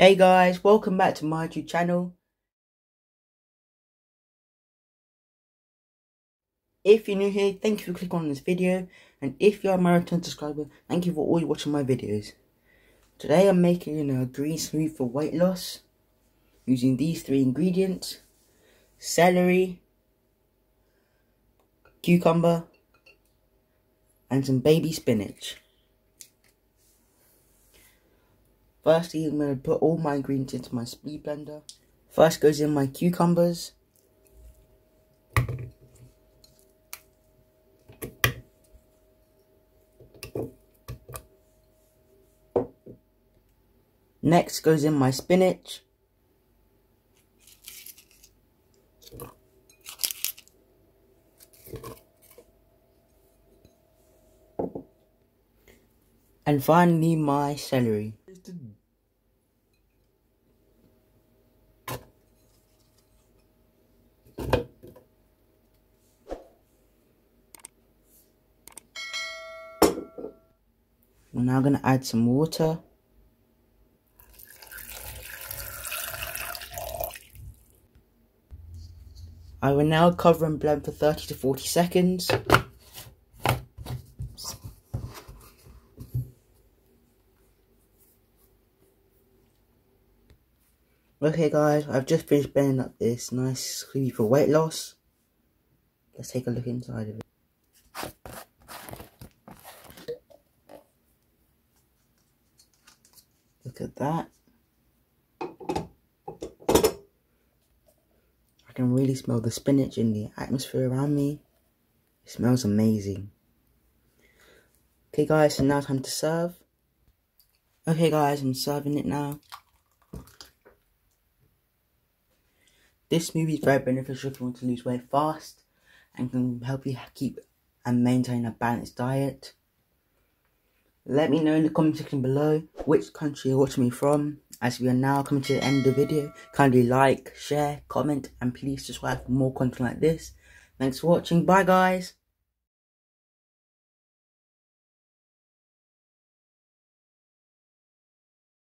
Hey guys, welcome back to my YouTube channel. If you're new here, thank you for clicking on this video. And if you're a marathon subscriber, thank you for always watching my videos. Today I'm making a green smoothie for weight loss. Using these three ingredients. Celery. Cucumber. And some baby spinach. Firstly, I'm going to put all my ingredients into my speed blender. First goes in my cucumbers. Next goes in my spinach. And finally my celery. We're now going to add some water. I will now cover and blend for 30 to 40 seconds. Okay guys, I've just finished blending up this nice smoothie for weight loss. Let's take a look inside of it. Look at that. I can really smell the spinach in the atmosphere around me. It smells amazing. Okay guys, so now time to serve. Okay guys, I'm serving it now. This smoothie is very beneficial if you want to lose weight fast and can help you keep and maintain a balanced diet. Let me know in the comment section below which country you're watching me from. As we are now coming to the end of the video, kindly like, share, comment, and please subscribe for more content like this. Thanks for watching. Bye, guys.